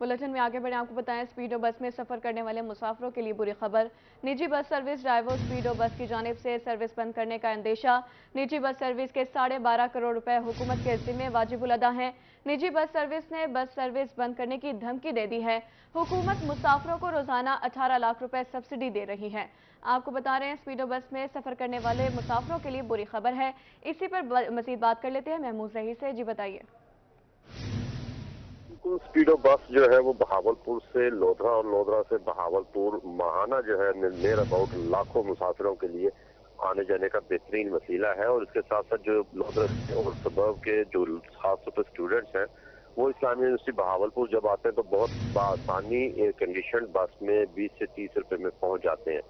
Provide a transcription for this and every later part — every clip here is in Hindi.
बुलेटिन में आगे बढ़े, आपको बताएँ, स्पीडो बस में सफ़र करने वाले मुसाफरों के लिए बुरी खबर। निजी बस सर्विस ड्राइवर स्पीडो बस की जानब से सर्विस बंद करने का अंदेशा। निजी बस सर्विस के साढ़े बारह करोड़ रुपए हुकूमत के जिम्मे वाजिबुल अदा हैं। निजी बस सर्विस ने बस सर्विस बंद करने की धमकी दे दी है। हुकूमत मुसाफरों को रोज़ाना अठारह लाख रुपए सब्सिडी दे रही है। आपको बता रहे हैं, स्पीडो बस में सफ़र करने वाले मुसाफरों के लिए बुरी खबर है। इसी पर मजीद बात कर लेते हैं। महमूद रही से जी बताइए। बिल्कुल स्पीडो बस जो है वो बहावलपुर से लोधरा और लोधरा से बहावलपुर महाना जो है नियर अबाउट लाखों मुसाफिरों के लिए आने जाने का बेहतरीन वसीला है और इसके साथ साथ जो लोधरा और सबब के जो खास तौर पर स्टूडेंट्स हैं, वो इस्लामी यूनिवर्सिटी बहावलपुर जब आते हैं तो बहुत आसानी एयर कंडीशन बस में 20 से 30 रुपए में पहुँच जाते हैं।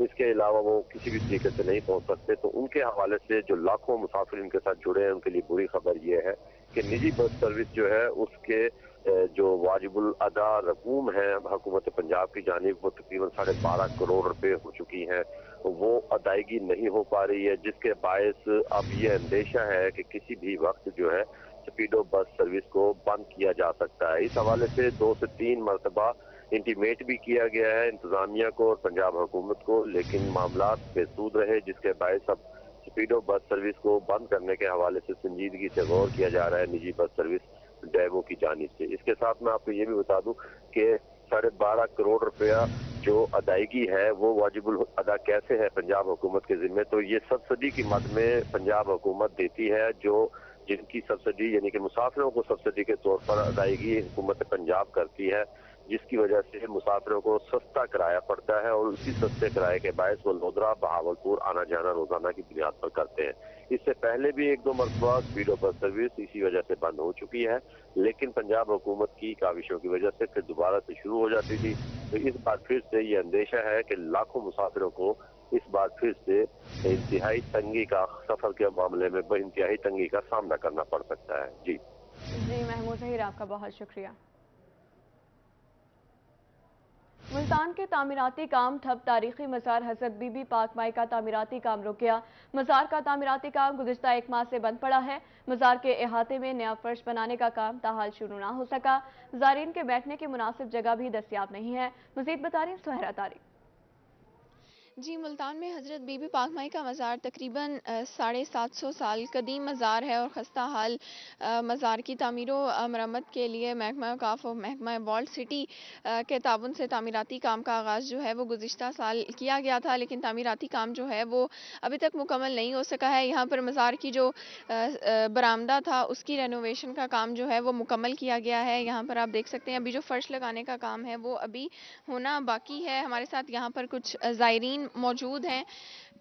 इसके अलावा वो किसी भी तरीके से नहीं पहुँच सकते तो उनके हवाले से जो लाखों मुसाफिर इनके साथ जुड़े हैं, उनके लिए बुरी खबर ये है कि निजी बस सर्विस जो है उसके जो वाजिबुल अदा रकूम है हुकूमत पंजाब की जानब, वो तकरीबन साढ़े बारह करोड़ रुपए हो चुकी हैं। वो अदायगी नहीं हो पा रही है, जिसके बायस अब ये अंदेशा है कि किसी भी वक्त जो है स्पीडो बस सर्विस को बंद किया जा सकता है। इस हवाले से दो से तीन मरतबा इंटीमेट भी किया गया है इंतजामिया को और पंजाब हुकूमत को, लेकिन मामला बेसूद रहे, जिसके बायस अब स्पीडो बस सर्विस को बंद करने के हवाले से संजीदगी से गौर किया जा रहा है। निजी बस सर्विस डैमो की जानी से इसके साथ मैं आपको ये भी बता दूँ कि साढ़े बारह करोड़ रुपया जो अदायगी है, वो वाजिबुल अदा कैसे है पंजाब हुकूमत के जिम्मे? तो ये सब्सिडी की मद में पंजाब हुकूमत देती है जो जिनकी सब्सिडी, यानी कि मुसाफिरों को सब्सिडी के तौर पर अदायगी हुकूमत पंजाब करती है। जिसकी वजह से मुसाफिरों को सस्ता किराया पड़ता है और उसी सस्ते किराए के बायस वो लोधरा बहावलपुर आना जाना रोज़ाना की बुनियाद पर करते हैं। इससे पहले भी एक दो मरतबा स्पीडो बस सर्विस इसी वजह से बंद हो चुकी है, लेकिन पंजाब हुकूमत की काविशों की वजह से फिर दोबारा से शुरू हो जाती थी। तो इस बार फिर से ये अंदेशा है कि लाखों मुसाफिरों को इस बार फिर से इंतहाई तंगी का, सफ़र के मामले में इंतहाई तंगी का सामना करना पड़ सकता है। जी। जी, महमूद जहीर आपका बहुत शुक्रिया। मुल्तान के तामीराती काम ठप तारीखी मज़ार हज़रत बीबी पाक माई का तामीराती काम रुक गया। मज़ार का तामीराती काम गुजशत एक माह से बंद पड़ा है। मज़ार के अहाते में नया फर्श बनाने का काम ताहाल शुरू ना हो सका। जारीन के बैठने की मुनासिब जगह भी दस्याब नहीं है। मजीद बता रही सुहरा तारीख। जी, मुल्तान में हज़रत बीबी पाक माई का मज़ार तकरीबन साढ़े सात सौ साल कदीम मज़ार है और ख़स्ता हाल मज़ार की तमीर मरम्मत के लिए महकमा काफ और महकमा वॉल्ड सिटी के ताबन से तमीराती काम का आगाज़ जो है वो गुज्त साल किया गया था, लेकिन तमीराती काम जो है वो अभी तक मुकम्मल नहीं हो सका है। यहाँ पर मज़ार की जो बरामदा था, उसकी रेनोवेशन का काम जो है वो मुकम्मल किया गया है। यहाँ पर आप देख सकते हैं, अभी जो फ़र्श लगाने का काम है वो अभी होना बाकी है। हमारे साथ यहाँ पर कुछ ज़ायरीन मौजूद हैं,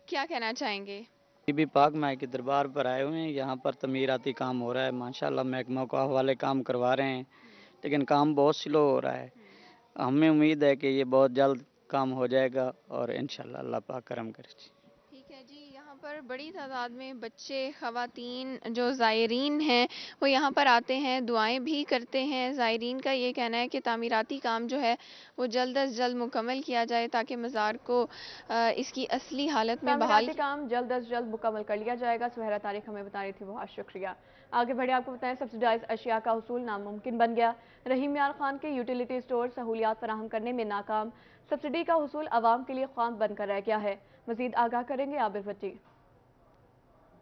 क्या कहना चाहेंगे? बीबी पाक माई के दरबार पर आए हुए हैं, यहाँ पर तमीराती काम हो रहा है, माशाल्लाह महकमा को हवाले काम करवा रहे हैं, लेकिन काम बहुत स्लो हो रहा है। हमें उम्मीद है कि ये बहुत जल्द काम हो जाएगा और इन अल्लाह पाक करम करे। पर बड़ी तादाद में बच्चे, ख़वातीन, जो ज़ायरीन हैं, वो यहाँ पर आते हैं, दुआएँ भी करते हैं। ज़ायरीन का ये कहना है कि तामीराती काम जो है, वो जल्द अज जल्द मुकम्मल किया जाए ताकि मज़ार को इसकी असली हालत में बहाल काम जल्द अज जल्द मुकम्मल कर लिया जाएगा। सुहरा तारीख हमें बता रही थी, बहुत शुक्रिया। आगे बढ़े आपको बताएँ सब्सिडाइज अशिया का हसूल नामुमकिन बन गया। रहीम यार खान के यूटिलिटी स्टोर सहूलियात फराहम करने में नाकाम। सब्सिडी का हसूल आवाम के लिए ख्वाम बनकर रह गया है। मजीद आगाह करेंगे आबिर भट्टी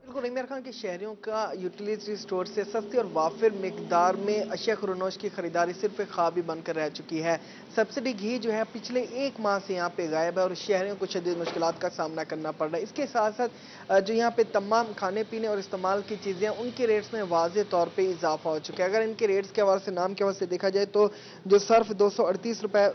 बिल्कुल खान के शहरियों का यूटिलिटी स्टोर से सस्ती और वाफिर मकदार में अशिया खरनोश की खरीदारी सिर्फ़ एक ख्वाब ही बनकर रह चुकी है। सब्सिडी घी जो है पिछले एक माह से यहाँ पे गायब है और शहरियों को शदीद मुश्किल का सामना करना पड़ रहा है। इसके साथ साथ जो यहाँ पे तमाम खाने पीने और इस्तेमाल की चीज़ें उनके रेट्स में वाज तौर पर इजाफा हो चुका है। अगर इनके रेट्स के हवाले से, नाम के हवाले से देखा जाए तो जो सर्फ दो सौ अड़तीस रुपए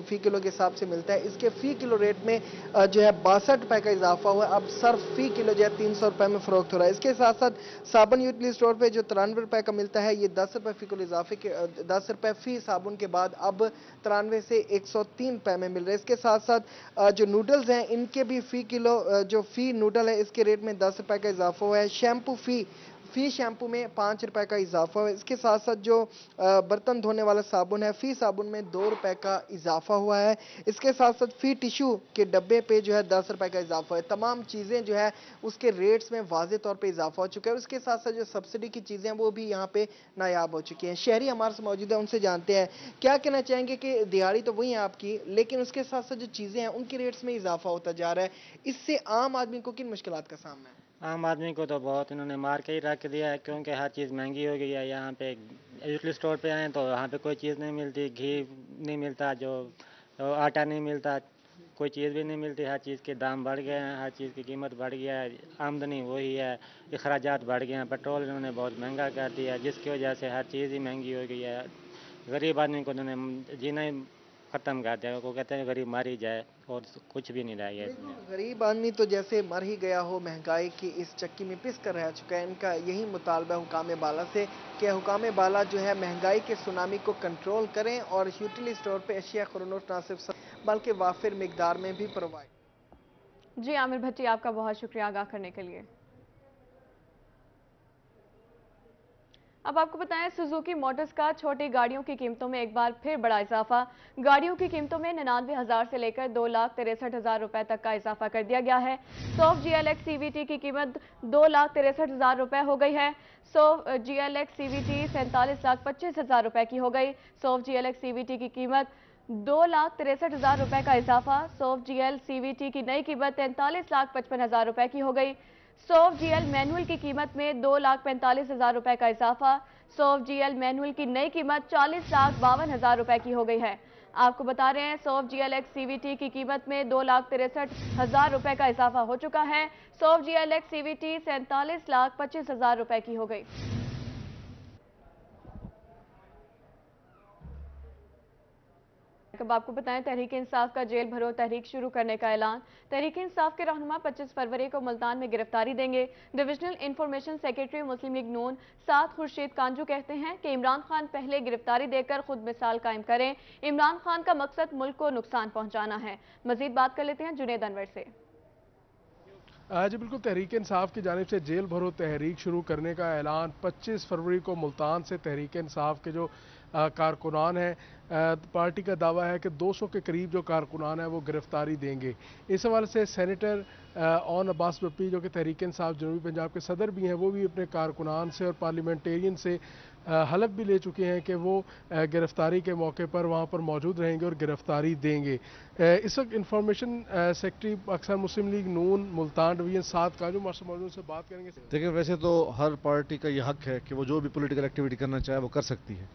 फ़ी किलो के हिसाब से मिलता है। इसके फ़ी किलो रेट में जो है बासठ रुपए का इजाफा हुआ अब सर्फ फ़ी किलो जो है तीन सौ रुपए में फरोख्त हो रहा है। इसके साथ साथ साबुन यूटली स्टोर पे जो तिरानवे रुपए का मिलता है, ये दस रुपए फ़ी किलो इजाफे के, दस रुपए फ़ी साबुन के बाद अब तिरानवे से एक सौ तीन रुपए में मिल रहे हैं। इसके साथ साथ जो नूडल्स हैं, इनके भी फ़ी किलो जो फ़ी नूडल है, इसके रेट में दस रुपए का इजाफा हुआ है। शैम्पू फ़ी फ़ी शैम्पू में पाँच रुपए का इजाफा हुआ। इसके साथ साथ जो बर्तन धोने वाला साबुन है, फ़ी साबुन में दो रुपए का इजाफा हुआ है। इसके साथ साथ फ़ी टिश्यू के डब्बे पे जो है दस रुपए का इजाफा है। तमाम चीज़ें जो है उसके रेट्स में वाज तौर पर इजाफा हो चुका है। उसके साथ साथ जो सब्सिडी की चीज़ें वो भी यहाँ पे नायाब हो चुकी हैं। शहरी हमारे से मौजूद है, उनसे जानते हैं। क्या कहना चाहेंगे कि दिहाड़ी तो वही है आपकी, लेकिन उसके साथ साथ जो चीज़ें हैं, उनके रेट्स में इजाफा होता जा रहा है। इससे आम आदमी को किन मुश्किल का सामना है? आम आदमी को तो बहुत इन्होंने मार के ही रख दिया है, क्योंकि हर चीज़ महँगी हो गई है। यहाँ पे यूटली स्टोर पे आए तो यहाँ पे कोई चीज़ नहीं मिलती, घी नहीं मिलता, जो आटा नहीं मिलता, कोई चीज़ भी नहीं मिलती। हर चीज़ के दाम बढ़ गए हैं, हर चीज़ की कीमत बढ़ गया है, आमदनी वही है अखराज बढ़ गए हैं। पेट्रोल इन्होंने बहुत महँगा कर दिया जिसकी वजह से हर चीज़ ही महँगी हो गई है। गरीब आदमी को इन्होंने जीना ही ख़त्म कर दिया वो कहते हैं गरीब मर ही जाए और कुछ भी नहीं रह गया इसमें गरीब आदमी तो जैसे मर ही गया हो महँगाई की इस चक्की में पिस कर रह चुका है इनका यही मुतालबा हुकाम बाला से कि हुकाम बाला जो है महँगाई के सुनामी को कंट्रोल करें और यूटिली स्टोर पर अशिया खरनोट ना सिर्फ़ बल्कि वाफिर मकदार में भी प्रोवाइड जी आमिर भट्टी आपका बहुत शुक्रिया आगाह करने के लिए। अब आपको बताएँ सुजुकी मोटर्स का छोटी गाड़ियों की कीमतों में एक बार फिर बड़ा इजाफा। गाड़ियों की कीमतों में निन्यानवे हज़ार से लेकर दो लाख तिरसठ हज़ार रुपए तक का इजाफा कर दिया गया है। सोफ जी एल एक्स सीवीटी की कीमत दो लाख तिरसठ हज़ार रुपए हो गई है। सोफ जी एल एक्स सीवीटी सैंतालीस लाख पच्चीस हज़ार रुपए की हो गई। सोफ जी एल एक्स सीवीटी की कीमत दो लाख तिरसठ हज़ार रुपए का इजाफा। सोफ जी एल सीवीटी की नई कीमत तैंतालीस लाख पचपन हज़ार रुपए की हो गई। सोफ जीएल मैनुअल की कीमत में दो लाख पैंतालीस हज़ार रुपए का इजाफा। सोफ जीएल मैनुअल की नई कीमत चालीस लाख बावन हज़ार रुपए की हो गई है। आपको बता रहे हैं, सोफ जीएल एक्स सीवीटी की कीमत में दो लाख तिरसठ हज़ार रुपए का इजाफा हो चुका है। सोफ जीएल एक्स सीवीटी सैंतालीस लाख पच्चीस हज़ार रुपए की हो गई। अब आपको बताएँ, तहरीक इंसाफ का जेल भरो, तहरीक शुरू करने का ऐलान। तहरीक इंसाफ के रहनुमा 25 फरवरी को मुल्तान में गिरफ्तारी देंगे। Divisional information secretary Muslim League Noon सात खुर्शीद कांजू कहते हैं कि इमरान खान पहले गिरफ्तारी देकर खुद मिसाल कायम करें। इमरान खान का मकसद मुल्क को नुकसान पहुंचाना है। मजीद बात कर लेते हैं जुनेद अनवर से। जी, बिल्कुल, तहरीक इंसाफ की जानब से जेल भरो, तहरीक शुरू करने का ऐलान। 25 फरवरी को मुल्तान से तहरीक इंसाफ के जो कारकुनान हैं। पार्टी का दावा है कि 200 के करीब जो कारकुनान हैं वो गिरफ्तारी देंगे। इस हवाले से सेनेटर ऑन अब्बास बप्पी जो कि तहरीक साहब जनूबी पंजाब के सदर भी हैं, वो भी अपने कारकुनान से और पार्लियामेंटेरियन से हलफ भी ले चुके हैं कि वो गिरफ्तारी के मौके पर वहाँ पर मौजूद रहेंगे और गिरफ्तारी देंगे। इस वक्त इंफॉर्मेशन सेक्रेटरी अक्सर मुस्लिम लीग नून, मुल्तान डिवीज़न सात का, जो मौजूद से बात करेंगे। देखिए, वैसे तो हर पार्टी का यह हक है कि वो जो भी पोलिटिकल एक्टिविटी करना चाहे वो कर सकती है।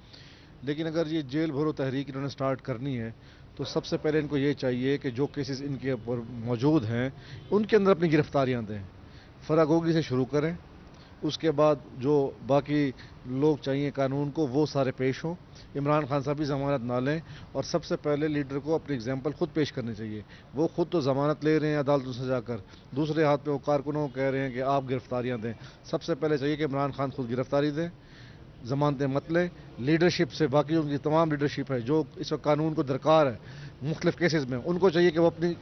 लेकिन अगर ये जेल भरो तहरीक इन्होंने स्टार्ट करनी है तो सबसे पहले इनको ये चाहिए कि जो केसेस इनके ऊपर मौजूद हैं, उनके अंदर अपनी गिरफ्तारियाँ दें। फरागोगी से शुरू करें, उसके बाद जो बाकी लोग चाहिए कानून को, वो सारे पेश हों। इमरान खान साहब भी ज़मानत ना लें, और सबसे पहले लीडर को अपनी एग्ज़ाम्पल खुद पेश करनी चाहिए। वो खुद तो ज़मानत ले रहे हैं अदालतों से जाकर, दूसरे हाथ पे वो कारकुनों को कह रहे हैं कि आप गिरफ्तारियाँ दें। सबसे पहले चाहिए कि इमरान खान खुद गिरफ्तारी दें जमानतें मत लें लीडरशिप से बाकी उनकी तमाम लीडरशिप है, जो इस वक्त कानून को दरकार है, मुख्तलिफ़ केसेस में। उनको चाहिए कि वो अपनी,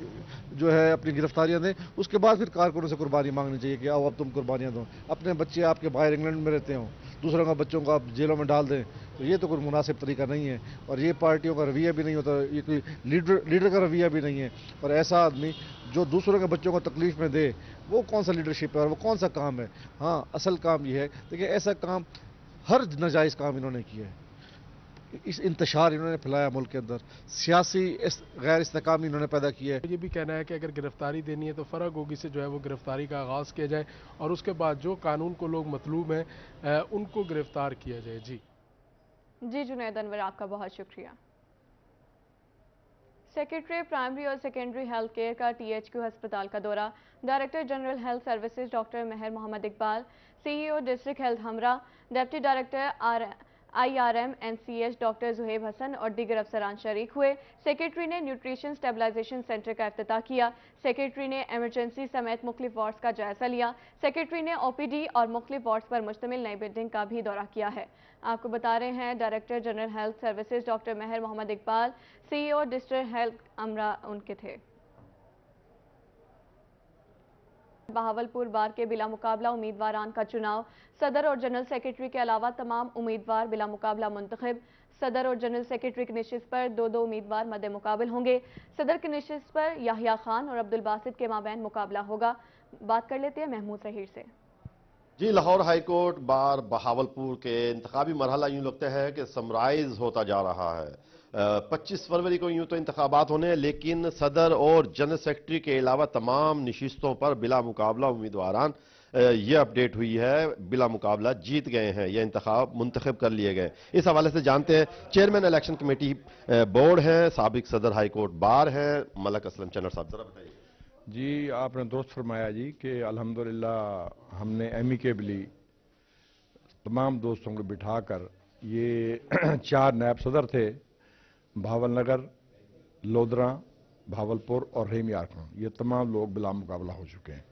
जो है, अपनी गिरफ्तारियाँ दें। उसके बाद फिर कारकुनों से कुर्बानी मांगनी चाहिए कि आओ, अब तुम कुर्बानियाँ दो। अपने बच्चे आपके बाहर इंग्लैंड में रहते हों, दूसरों का बच्चों को आप जेलों में डाल दें तो ये तो कोई मुनासिब तरीका नहीं है। और ये पार्टियों का रवैया भी नहीं होता, ये कोई लीडर लीडर का रवैया भी नहीं है। और ऐसा आदमी जो दूसरों के बच्चों को तकलीफ़ में दे, वो कौन सा लीडरशिप है और वो कौन सा काम है? हाँ असल काम ये है। देखिए, ऐसा काम हर नजायज़ काम इन्होंने किया है। इस इंतशार इन्होंने फैलाया मुल्क के अंदर। सियासी इस, गैर इस्तेकाम इन्होंने पैदा किया है। ये भी कहना है कि अगर गिरफ्तारी देनी है तो फ़र्क होगी से जो है वो गिरफ्तारी का आगाज़ किया जाए और उसके बाद जो कानून को लोग मतलूब हैं उनको गिरफ़्तार किया जाए। जी। जी जुनेद अनवर आपका बहुत शुक्रिया। सेक्रेटरी प्राइमरी और सेकेंडरी हेल्थ केयर का टीएचक्यू अस्पताल का दौरा। Director general health services doctor Mehr Mohammad Iqbal CEO district health हमरा deputy director R IRM NCH doctor Zuhaib Hasan और दीगर अफसरान शरीक हुए। सेक्रेटरी ने न्यूट्रिशन स्टेबलाइजेशन सेंटर का अफ्ताह किया। सेक्रेटरी ने एमरजेंसी समेत मुख्तलिफ़ वार्ड्स का जायजा लिया। सेक्रेटरी ने ओपीडी और मुख्तलिफ़ वार्ड्स पर मुश्तमिल नई बिल्डिंग का भी दौरा किया है। आपको बता रहे हैं director general health services doctor Mehr Mohammad Iqbal CEO district health अमरा उनके थे। बहावलपुर बार के बिला मुकाबला उम्मीदवारान का चुनाव। सदर और जनरल सेक्रेटरी के अलावा तमाम उम्मीदवार बिला मुकाबला मुंतखब। सदर और जनरल सेक्रेटरी की नशस्त पर दो दो उम्मीदवार मद्द मुकाबल होंगे। सदर की नशस्त पर याहिया खान और अब्दुल बासित के माबैन मुकाबला होगा। बात कर लेते हैं महमूद रहीर से। जी, Lahore high court bar Bahawalpur के इंतबी मरहला यूँ लगता है कि समराइज होता जा रहा है। पच्चीस फरवरी को यूँ तो इंतबात होने हैं, लेकिन सदर और जनरल सेक्रेटरी के अलावा तमाम नशिस्तों पर बिला मुकाबला उम्मीदवार ये अपडेट हुई है, बिला मुकाबला जीत गए हैं यह इंतखब मुंतखब कर लिए गए इस हवाले से जानते हैं, चेयरमैन इलेक्शन कमेटी बोर्ड है, सबक सदर हाईकोर्ट बार है, मलक असलम चनर साहब, जरा बताइए। जी, आपने दोस्त फरमाया जी कि अल्हम्दुलिल्लाह हमने एमिकेबली तमाम दोस्तों को बिठाकर ये चार नायब सदर थे भावल नगर लोधरा, भावलपुर और रहीम यारखान ये तमाम लोग बिला मुकाबला हो चुके हैं।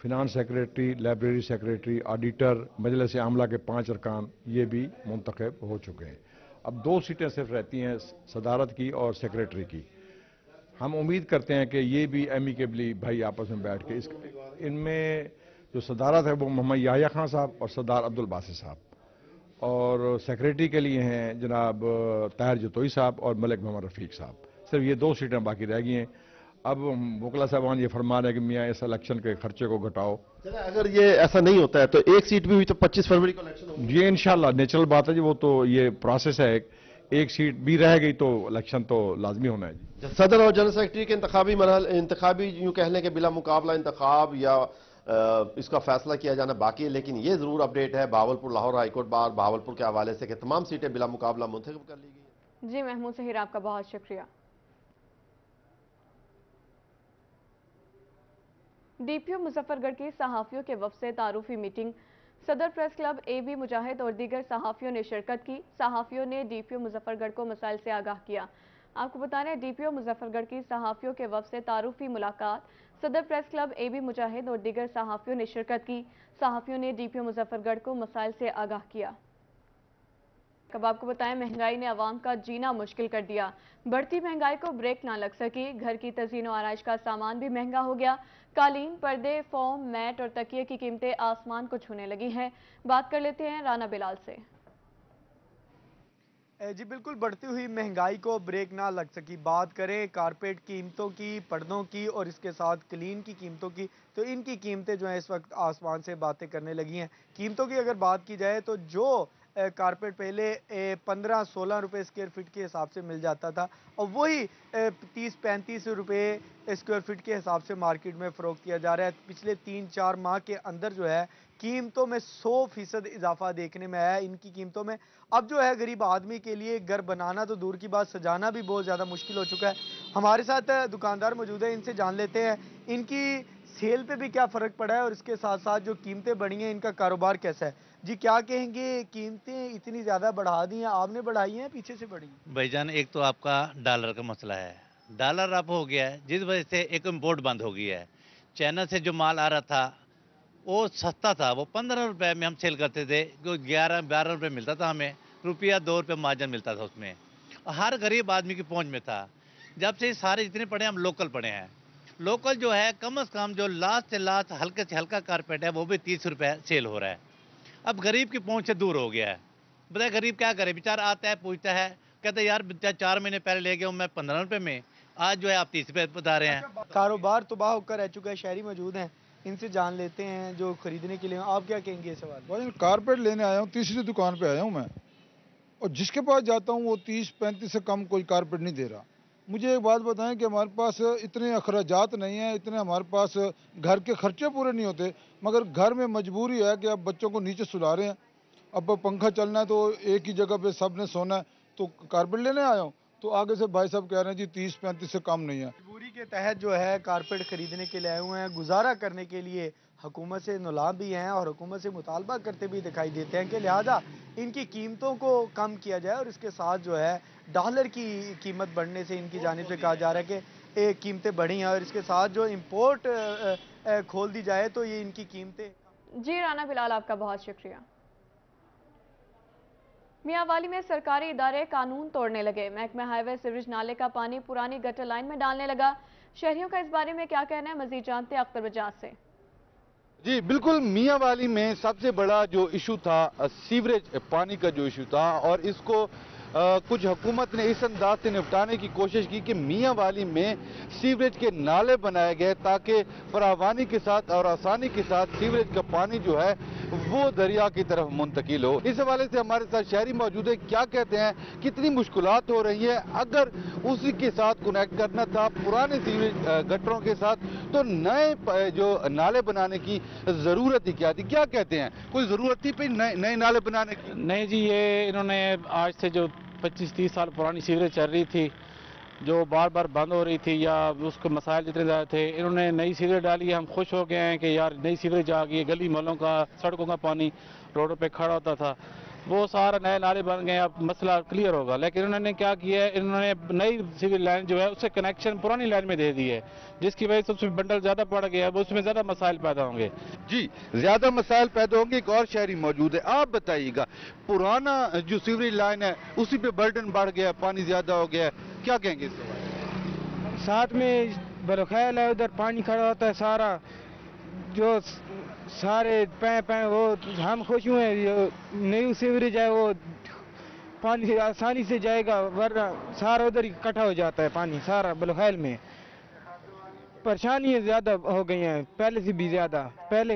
Finance secretary library secretary auditor मजलिस आमला के पाँच अरकान, ये भी मुंतखब हो चुके हैं। अब दो सीटें सिर्फ़ रहती हैं सदारत की और सेक्रेटरी की। हम उम्मीद करते हैं कि ये भी एमिकेबली भाई आपस में बैठ के इस इनमें जो सदारत है वो मोहम्मद याहिया खान साहब और सरदार अब्दुल बासिर साहब। और सेक्रेटरी के लिए हैं जनाब ताहिर जतोई साहब और मलिक मोहम्मद रफीक साहब। सिर्फ़ ये दो सीटें बाकी रह गई हैं। अब मुकला साहबान ये फरमा रहे हैं कि मियाँ इस इलेक्शन के खर्चे को घटाओ। अगर ये ऐसा नहीं होता है तो एक सीट भी हुई तो 25 फरवरी को इलेक्शन ये इनशाला नेचुरल बात है जी वो तो ये प्रोसेस है एक। सीट भी रह गई तो इलेक्शन तो लाजमी होना है जी। सदर और जनरल सेक्रेटरी के इंतबी मरहल इंतबी यूँ कह लें कि बिला मुकाबला इंतखब या इसका फैसला किया जाना बाकी है, लेकिन ये ज़रूर अपडेट है Bahawalpur Lahore high court bar Bahawalpur के हवाले से कि तमाम सीटें बिला मुकाबला मुंतब कर ली गई जी, महमूद सहीर, आपका बहुत शुक्रिया। डीपीओ मुजफ्फरगढ़ की सहाफ़ियों के वफ से तारूफी मीटिंग। सदर press club A B Mujahid और दीगर सहाफ़ियों ने शिरकत की। सहाफ़ियों ने डीपीओ मुजफ्फरगढ़ को मसाइल से आगाह किया। आपको बता रहे डीपीओ मुजफ्फरगढ़ की सहाफ़ियों के वफ से तारूफी मुलाकात सदर press club A B Mujahid और दीगर सहाफ़ियों ने शिरकत की। सहाफ़ियों ने डीपीओ मुजफ्फरगढ़ को मसाइल से आगाह किया। कब आपको बताएँ, महँगाई ने आवाम का जीना मुश्किल कर दिया। बढ़ती महँगाई को ब्रेक ना लग सकी। घर की तजीन आरइश का सामान भी महँगा हो गया। कालीन, पर्दे, फोम, मैट और तकिए की कीमतें आसमान को छूने लगी हैं। बात कर लेते हैं राना बिलाल से। जी, बिल्कुल बढ़ती हुई महँगाई को ब्रेक ना लग सकी। बात करें कारपेट कीमतों की, पर्दों की और इसके साथ क्लीन की कीमतों की तो इनकी कीमतें जो हैं इस वक्त आसमान से बातें करने लगी हैं। कीमतों की अगर बात की जाए तो जो कारपेट पहले पंद्रह सोलह रुपये स्क्वायर फीट के हिसाब से मिल जाता था। और वही तीस, पैंतीस रुपये स्क्वायर फीट के हिसाब से मार्केट में फ़रोख्त किया जा रहा है। पिछले तीन, चार माह के अंदर जो है, कीमतों में सौ फ़ीसद इजाफा देखने में आया इनकी कीमतों में। अब जो है, गरीब आदमी के लिए घर बनाना तो दूर की बात, सजाना भी बहुत ज़्यादा मुश्किल हो चुका है। हमारे साथ दुकानदार मौजूद है, इनसे जान लेते हैं, इनकी सेल पे भी क्या फ़र्क पड़ा है और इसके साथ साथ जो कीमतें बढ़ी हैं, इनका कारोबार कैसा है? जी, क्या कहेंगे? कीमतें इतनी ज़्यादा बढ़ा दी हैं, आपने बढ़ाई हैं पीछे से बढ़ी भाईजान, एक तो आपका डॉलर का मसला है। डॉलर अप हो गया है, जिस वजह से एक इम्पोर्ट बंद हो गया है। चाइना से जो माल आ रहा था, वो सस्ता था, वो पंद्रह रुपये में हम सेल करते थे, जो ग्यारह, बारह रुपये मिलता था हमें, रुपया दो रुपये मार्जन मिलता था उसमें। हर गरीब आदमी की पहुँच में था। जब से सारे जितने पड़े हम लोकल पड़े हैं। लोकल जो है, कम अज़ कम जो लास्ट से लास्ट, हल्के से हल्का कारपेट है, वो भी तीस रुपये सेल हो रहा है। अब गरीब की पहुँच से दूर हो गया है। बताए गरीब क्या करे? बेचारा आता है पूछता है कहते यार चार महीने पहले ले गया हूँ मैं पंद्रह रुपये में। आज जो है आप तीस रुपये बता रहे हैं। कारोबार तबाह होकर रह चुका है शहरी मौजूद हैं। इनसे जान लेते हैं जो खरीदने के लिए आप क्या कहेंगे सवाल? भाई कारपेट लेने आया हूँ तीसरी दुकान पे आया हूँ मैं। और जिसके पास जाता हूँ वो तीस पैंतीस से कम कोई कारपेट नहीं दे रहा। मुझे एक बात बताएँ कि हमारे पास इतने अखराजात नहीं हैं, इतने हमारे पास घर के खर्चे पूरे नहीं होते, मगर घर में मजबूरी है कि अब बच्चों को नीचे सुला रहे हैं। अब पंखा चलना है तो एक ही जगह पे सबने सोना है तो कारपेट लेने आया हूँ तो आगे से भाई साहब कह रहे हैं, जी, तीस, पैंतीस से कम नहीं है। मजबूरी के तहत जो है, कारपेट खरीदने के लिए आए हुए हैं, गुजारा करने के लिए हुकूमत से नुलाम भी हैं और हुकूमत से मुतालबा करते भी दिखाई देते हैं कि लिहाजा इनकी कीमतों को कम किया जाए और इसके साथ जो है डॉलर की कीमत बढ़ने से इनकी जानब से कहा जा रहा है कि कीमतें बढ़ी हैं और इसके साथ जो इम्पोर्ट खोल दी जाए तो ये इनकी कीमतें जी राना बिलाल, आपका बहुत शुक्रिया। मियावाली में सरकारी इदारे कानून तोड़ने लगे। महकमा हाईवे सीवरेज नाले का पानी पुरानी गटर लाइन में डालने लगा। शहरियों का इस बारे में क्या कहना है? मजीद जानते अख्तर बजाज से। जी, बिल्कुल मियाँ वाली में सबसे बड़ा जो इशू था सीवरेज पानी का जो इशू था और इसको कुछ हुकूमत ने इस अंदाज से निपटाने की कोशिश की कि मियाँ वाली में सीवरेज के नाले बनाए गए ताकि फरावानी के साथ और आसानी के साथ सीवरेज का पानी जो है वो दरिया की तरफ़ मुंतकिल हो। इस हवाले से हमारे साथ शहरी मौजूद है। क्या कहते हैं? कितनी मुश्किल हो रही है? अगर उसी के साथ कनेक्ट करना था, पुराने सीवरेज गटरों के साथ तो नए जो नाले बनाने की ज़रूरत ही क्या थी? क्या कहते हैं? कोई ज़रूरत थी नए नाले बनाने की? नहीं जी, ये इन्होंने आज से जो 25-30 साल पुरानी सीवरेज चल रही थी, जो बार बार बंद हो रही थी या उसके मसाइल जितने ज़्यादा थे, इन्होंने नई सीवरेज डाली। हम खुश हो गए हैं कि यार नई सीवरेज आ गई है, गली मोहल्लों का, सड़कों का पानी रोडों पर खड़ा होता था। वो सारा नए नाले बन गए अब मसला क्लियर होगा। लेकिन उन्होंने क्या किया है? इन्होंने नई सिविल लाइन जो है उससे कनेक्शन पुरानी लाइन में दे दी है जिसकी वजह से उसमें बंडल ज़्यादा पड़ गया है वो उसमें ज़्यादा मसाइल पैदा होंगे। जी ज़्यादा मसाइल पैदा होंगे एक और शहरी मौजूद है। आप बताइएगा पुराना जो सीवरेज लाइन है उसी पे बर्डन बढ़ गया पानी ज़्यादा हो गया क्या कहेंगे साथ में बरखैल है उधर पानी खड़ा होता है सारा। जो सारे पै पै वो हम खुश हुए न्यू सीवरेज है, वो पानी आसानी से जाएगा, वरना सारा उधर इकट्ठा हो जाता है पानी, सारा बलखैल में। परेशानियाँ ज़्यादा हो गई हैं, पहले से भी ज़्यादा, पहले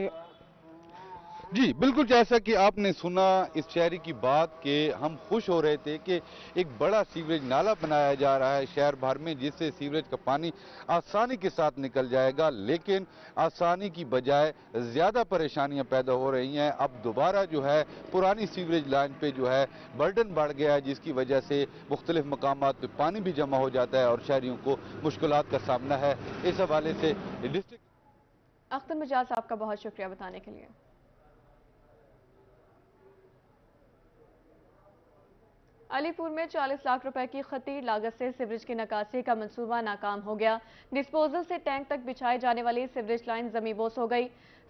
जी, बिल्कुल जैसा कि आपने सुना इस शहरी की बात कि हम खुश हो रहे थे कि एक बड़ा सीवरेज नाला बनाया जा रहा है शहर भर में, जिससे सीवरेज का पानी आसानी के साथ निकल जाएगा। लेकिन आसानी की बजाय ज़्यादा परेशानियाँ पैदा हो रही हैं। अब दोबारा जो है, पुरानी सीवरेज लाइन पे जो है, बर्डन बढ़ गया है, जिसकी वजह से मुख्तलिफ़ मकाम पर पानी भी जमा हो जाता है और शहरीों को मुश्किल का सामना है। इस हवाले से डिस्ट्रिक्ट अख्तर मिजाज आपका बहुत शुक्रिया बताने के लिए। अलीपुर में 40 लाख रुपए की खतीर लागत से सिवरेज की नकासी का मंसूबा नाकाम हो गया। डिस्पोजल से टैंक तक बिछाई जाने वाली सिवरेज लाइन जमीबोस हो गई।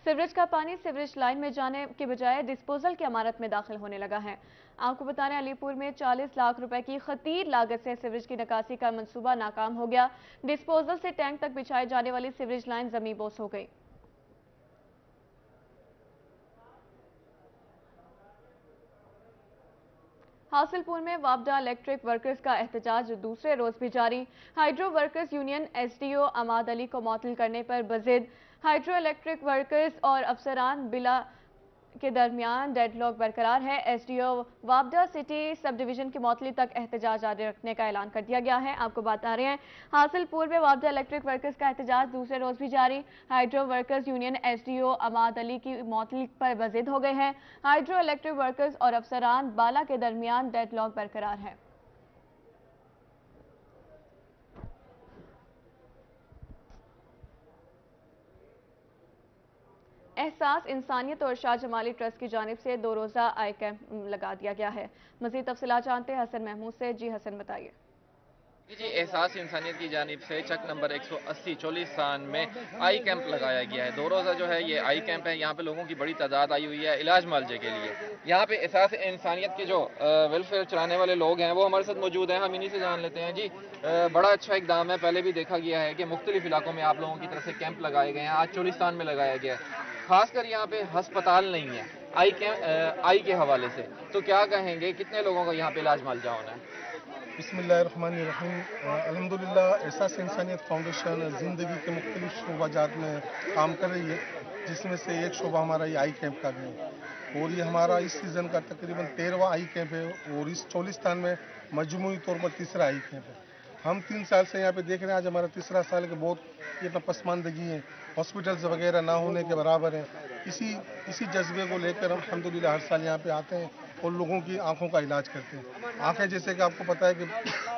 सिवरेज का पानी सिवरेज लाइन में जाने के बजाय डिस्पोजल की इमारत में दाखिल होने लगा है। आपको बता रहे अलीपुर में 40 लाख रुपए की खतीर लागत से सिवरेज की निकासी का मंसूबा नाकाम हो गया। डिस्पोजल से टैंक तक बिछाई जाने वाली सिवरेज लाइन जमीबोस हो गई। हासिलपुर में वापडा इलेक्ट्रिक वर्कर्स का एहतजाज दूसरे रोज भी जारी। Hydro workers union SDO Amad Ali को मअतल करने पर बजिद। हाइड्रो इलेक्ट्रिक वर्कर्स और अफसरान बिला के दरमियान डेडलॉक बरकरार है। एसडीओ वापडा सिटी सब डिवीज़न की मौतली तक एहतजाज जारी रखने का ऐलान कर दिया गया है। आपको बता रहे हैं हासिलपुर में वापडा इलेक्ट्रिक वर्कर्स का एहतजाज दूसरे रोज भी जारी। Hydro workers union SDO Amad Ali की मौतली पर वजिद हो गए हैं। हाइड्रो इलेक्ट्रिक वर्कर्स और अफसरान बाला के दरमियान डेडलॉक बरकरार है। एहसास इंसानियत और शाह जमाली ट्रस्ट की जानब से दो रोज़ा आई कैंप लगा दिया गया है। मजीद तफसला जानते हैं हसन महमूद से। जी हसन, बताइए। जी एहसास इंसानियत की जानब से चक नंबर 180 चौलीसान में आई कैंप लगाया गया है। दो रोज़ा जो है, ये आई कैंप है। यहाँ पे लोगों की बड़ी तादाद आई हुई है इलाज मुआवजे के लिए। यहाँ पे एहसास इंसानियत के जो वेलफेयर चलाने वाले लोग हैं, वो हमारे साथ मौजूद हैं। हम इन्हीं से जान लेते हैं। जी बड़ा अच्छा इकदाम है। पहले भी देखा गया है कि मुख्तलिफ़ इलाकों में आप लोगों की तरफ़ से कैंप लगाए गए हैं। आज चौलिस्तान में लगाया गया है। खासकर यहाँ पे अस्पताल नहीं है, आई के आई के हवाले से। तो क्या कहेंगे, कितने लोगों का यहाँ पे इलाज मालजा होना है? बसमीम अलहमदिल्ला एहसास इंसानियत फाउंडेशन ज़िंदगी के मुख्तलिफ़ शोबाजात में काम कर रही है, जिसमें से एक शोबा हमारा ये आई कैंप का भी है। और ये हमारा इस सीज़न का तकरीबन तेरहवा आई कैंप है और इस चौलिस्तान में मजमू तौर पर तीसरा आई कैंप है। हम तीन साल से यहाँ पे देख रहे हैं, आज हमारा तीसरा साल के बहुत ये तो पसमानदगी है। हॉस्पिटल्स वगैरह ना होने के बराबर है। इसी इसी जज्बे को लेकर हम अलहमदिल्ला हर साल यहाँ पे आते हैं और लोगों की आँखों का इलाज करते हैं। आँखें, जैसे कि आपको पता है कि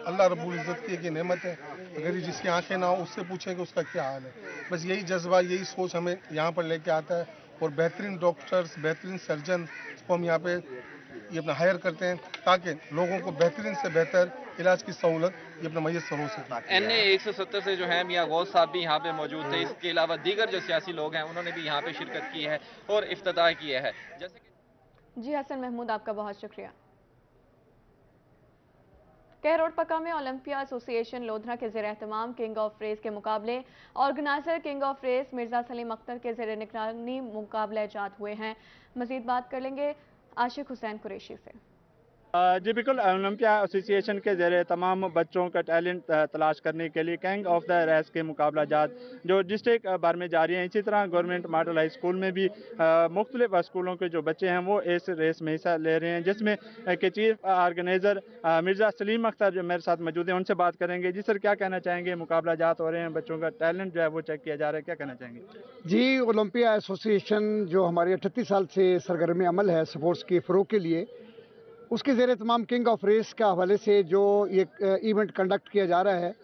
अल्लाह रब्बुल इज़्ज़त की एक नेमत है। अगर जिसकी आँखें ना हो, उससे पूछें कि उसका क्या हाल है। बस यही जज्बा, यही सोच हमें यहाँ पर लेके आता है और बेहतरीन डॉक्टर्स, बेहतरीन सर्जन को हम यहाँ पे ये अपना हायर करते हैं ताकि लोगों को बेहतरीन से बेहतर इलाज की सहूलत ये अपना मैसर हो सके एन ए एक सौ सत्तर से जो है मियाँ गौस साहब भी यहाँ पे मौजूद थे। इसके अलावा दीगर जो सियासी लोग हैं उन्होंने भी यहाँ पे शिरकत की है और इफ्तः किया है। जैसे जी हसन महमूद आपका बहुत शुक्रिया। कहरोड पका में ओलंपिया एसोसिएशन लोधरा के जेर एहतमाम किंग ऑफ़ रेस के मुकाबले organiser king of race Mirza Salim Akhtar के जेर निगरानी मुकाबले जात हुए हैं। मजीद बात कर लेंगे आशिक हुसैन कुरेशी से। जी, बिल्कुल, ओलंपिया एसोसिएशन के ज़रिए तमाम बच्चों का टैलेंट तलाश करने के लिए कैंग ऑफ़ द रेस के मुकाबला जात, जो डिस्ट्रिक्ट भर में जारी हैं। इसी तरह गवर्नमेंट मॉडल हाई स्कूल में भी मुख्तलिफ़ स्कूलों के जो बच्चे हैं, वो इस रेस में हिस्सा ले रहे हैं, जिसमें के चीफ ऑर्गेनाइज़र मिर्ज़ा सलीम अख्तर जो मेरे साथ मौजूद हैं, उनसे बात करेंगे। जी, सर, क्या कहना चाहेंगे? मुकाबला जात हो रहे हैं, बच्चों का टैलेंट जो है, वो चेक किया जा रहा है, क्या कहना चाहेंगे? जी, ओलंपिया एसोसिएशन जो हमारी अठतीस साल से सरगर्मी अमल है, स्पोर्ट्स के, फ़रोग के लिए उसके जेर तमाम किंग ऑफ़ रेस के हवाले से जो ये इवेंट कंडक्ट किया जा रहा है,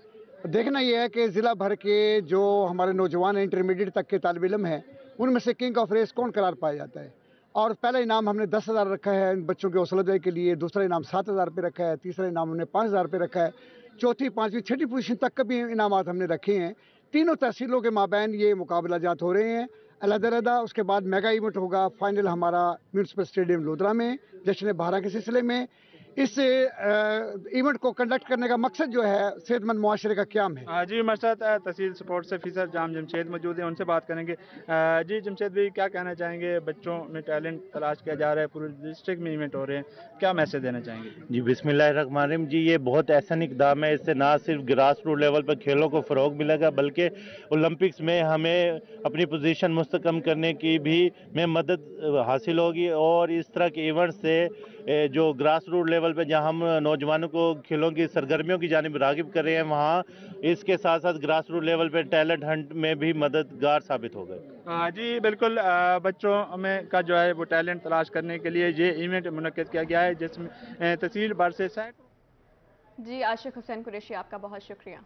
देखना यह है कि ज़िला भर के जो हमारे नौजवान हैं इंटरमीडिएट तक के तालब इलम हैं, उनमें से किंग ऑफ़ रेस कौन करार पाया जाता है? और पहला इनाम हमने दस हज़ार रखा है बच्चों के हौसला अफजाई के लिए, दूसरा इनाम सात हज़ार रुपये रखा है, तीसरा इनाम हमने पाँच हज़ार रुपये रखा है, चौथी, पाँचवीं, छठी पोजीशन तक का भी इनाम हमने रखे हैं। तीनों तहसीलों के माबैन ये मुकाबला जात हो रहे हैं। अलहदा उसके बाद मेगा इवेंट होगा, फाइनल हमारा म्यूनसिपल स्टेडियम लोधरा में, जश्न बारह के सिलसिले में। इस इवेंट को कंडक्ट करने का मकसद जो है सेहतमंद माशरे का क्याम है। जी हमारे साथ तहसील सपोर्ट से फीसर जाम जमशेद मौजूद है उनसे बात करेंगे। जी जमशेद भाई क्या कहना चाहेंगे? बच्चों में टैलेंट तलाश किया जा रहा है पूरे डिस्ट्रिक्ट में इवेंट हो रहे हैं क्या मैसेज देना चाहेंगे? जी बिस्मिल्लाहिर्रहमानिर्रहीम। जी ये बहुत ऐसा इकदाम है इससे ना सिर्फ़ ग्रास रूट लेवल पर खेलों को फ़रोग मिलेगा बल्कि ओलंपिक्स में हमें अपनी पोजीशन मुस्तकम करने की भी में मदद हासिल होगी। और इस तरह के इवेंट से जो ग्रास रूट लेवल पे जहाँ हम नौजवानों को खेलों की सरगर्मियों की जानब रागिब कर रहे हैं वहाँ इसके साथ साथ ग्रास रूट लेवल पे टैलेंट हंट में भी मददगार साबित हो गए। जी बिल्कुल बच्चों में का जो है वो टैलेंट तलाश करने के लिए ये इवेंट मुनद किया गया है जिसमें तहसील बार से जी आशिक हुसैन कुरेशी आपका बहुत शुक्रिया।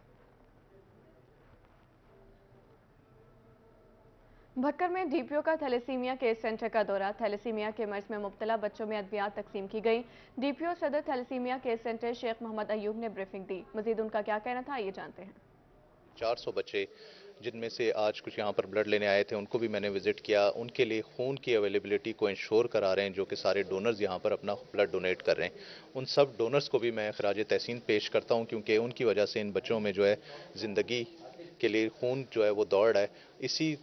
भक्कर में डीपीओ का थैलेसीमिया केयर सेंटर का दौरा। थैलेसीमिया के मर्ज में मुबतला बच्चों में अद्वियात तकसीम की गई। डीपीओ सदर thalassaemia care centre Sheikh Mohammad Ayub ने ब्रीफिंग दी। मजीद उनका क्या कहना था, ये जानते हैं। 400 बच्चे, जिनमें से आज कुछ यहाँ पर ब्लड लेने आए थे, उनको भी मैंने विज़िट किया। उनके लिए खून की अवेलेबिलिटी को इंश्योर करा रहे हैं, जो कि सारे डोनर्स यहाँ पर अपना ब्लड डोनेट कर रहे हैं। उन सब डोनर्स को भी मैं खराज तहसीन पेश करता हूँ, क्योंकि उनकी वजह से इन बच्चों में जो है ज़िंदगी के लिए खून जो है वो दौड़ है। इसी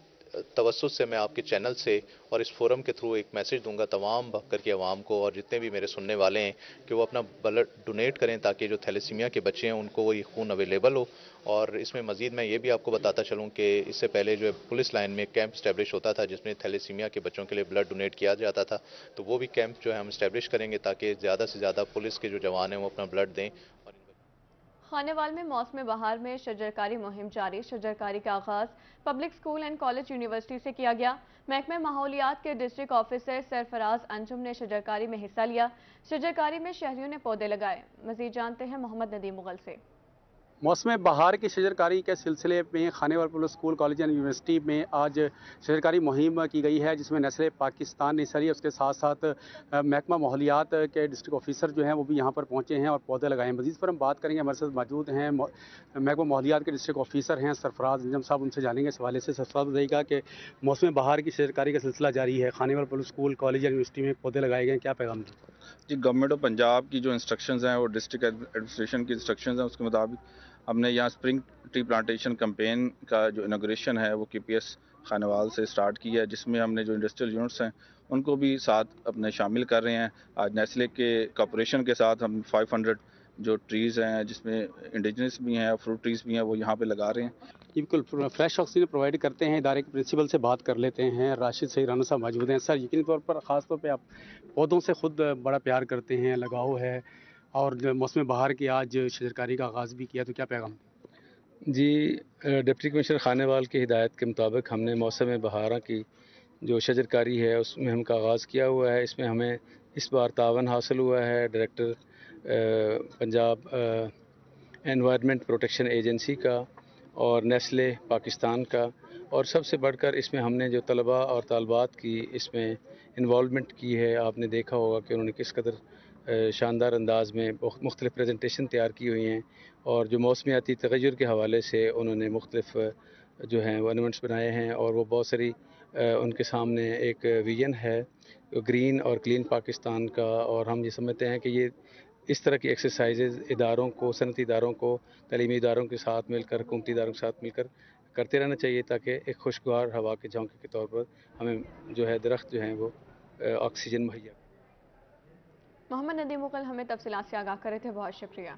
तवसत से मैं आपके चैनल से और इस फोरम के थ्रू एक मैसेज दूँगा तमाम बकर की आवाम को और जितने भी मेरे सुनने वाले हैं कि वो अपना ब्लड डोनेट करें ताकि जो थैलेसीमिया के बच्चे हैं उनको ये खून अवेलेबल हो। और इसमें मजीद मैं ये भी आपको बताता चलूँ कि इससे पहले जो है पुलिस लाइन में कैंप स्टैब्लिश होता था, जिसमें थैलेसीमिया के बच्चों के लिए ब्लड डोनेट किया जाता था तो वो भी कैंप जो है हम स्टैब्लिश करेंगे ताकि ज़्यादा से ज़्यादा पुलिस के जो जवान हैं वो अपना ब्लड दें खानेवाल में मौसम बहार में शजरकारी मुहिम जारी। शजरकारी का आगाज़ public school and college university से किया गया। महकमे माहौलियात के डिस्ट्रिक्ट ऑफिसर सरफराज अंजुम ने शजरकारी में हिस्सा लिया। शजरकारी में शहरियों ने पौधे लगाए। मजीद जानते हैं मोहम्मद नदीम मुगल से। मौसम बहार की शजरकारी के सिलसिले में Khanewal public school, college and university में आज शजरकारी मुहिम की गई है, जिसमें नस्ल पाकिस्तान ने सरी उसके साथ साथ महकमा माहौलियात के डिस्ट्रिक्ट ऑफिसर जो हैं, वो भी यहाँ पर पहुँचे हैं और पौधे लगाए हैं। मजीद पर हम बात करेंगे, हमारे साथ मौजूद हैं महकमा माहौलियात के डिस्ट्रिक्ट ऑफिसर हैं सरफराज निजम साहब, उनसे जानेंगे इस हवाले से। सरफराज बताइएगा कि मौसम बहार की शजरकारी का सिलसिला जारी है। Khanewal public school, college and university में पौधे लगाए गए क्या पैगाम जी, गवर्नमेंट ऑफ़ पंजाब की जो इंस्ट्रक्शंस हैं और डिस्ट्रिक्ट एडमिनिस्ट्रेशन की इंस्ट्रक्शंस हैं, उसके मुताबिक हमने यहाँ स्प्रिंग ट्री प्लांटेशन कैंपेन का जो इनाग्रेशन है, वो के पी एस खानवाल से स्टार्ट किया है, जिसमें हमने जो इंडस्ट्रियल यूनिट्स हैं, उनको भी साथ अपने शामिल कर रहे हैं। आज नेस्ले के कॉपोरेशन के साथ हम 500 जो ट्रीज़ हैं, जिसमें इंडिजिनस भी हैं, फ्रूट ट्रीज़ भी हैं, वो यहाँ पे लगा रहे हैं। बिल्कुल। फ्रेश ऑक्सीजन प्रोवाइड करते हैं, इदारे के प्रिंसिपल से बात कर लेते हैं। राशिद सही राना साहब मौजूद हैं। सर, यकीनी तौर पर ख़ास तौर पर आप पौधों से खुद बड़ा प्यार करते हैं, लगाव है और मौसम बहार की आज शजरकारी का आगाज़ भी किया तो क्या पैगाम? जी डिप्टी कमिश्नर खानेवाल की हिदायत के मुताबिक हमने मौसम बहारा की जो शजरकारी है, उसमें हम का आगाज़ किया हुआ है। इसमें हमें इस बार तावन हासिल हुआ है, director Punjab environment protection agency का और नेस्ले पाकिस्तान का। और सबसे बढ़कर इसमें हमने जो तलबा और तलबात की इसमें इन्वॉलमेंट की है, आपने देखा होगा कि उन्होंने किस कदर शानदार अंदाज में मुख्तलिफ़ प्रजेंटेशन तैयार की हुई हैं और जो मौसमियाती तगैर के हवाले से उन्होंने मुख्तलिफ़ जो हैं वनमेंट्स बनाए हैं और वो बहुत सारी उनके सामने एक विजन है ग्रीन और क्लीन पाकिस्तान का और हम ये समझते हैं कि ये इस तरह की एक्सरसाइज़ इदारों को सनती इदारों को, तलीमी इदारों के साथ मिलकर, हुकूमती इदारों के साथ मिलकर करते रहना चाहिए ताकि एक खुशगवार हवा के झोंके के तौर पर हमें जो है दरख्त जो हैं वो ऑक्सीजन मुहैया मोहम्मद नदीम मुकल हमें तफसीत से आगाह करे थे। बहुत शुक्रिया।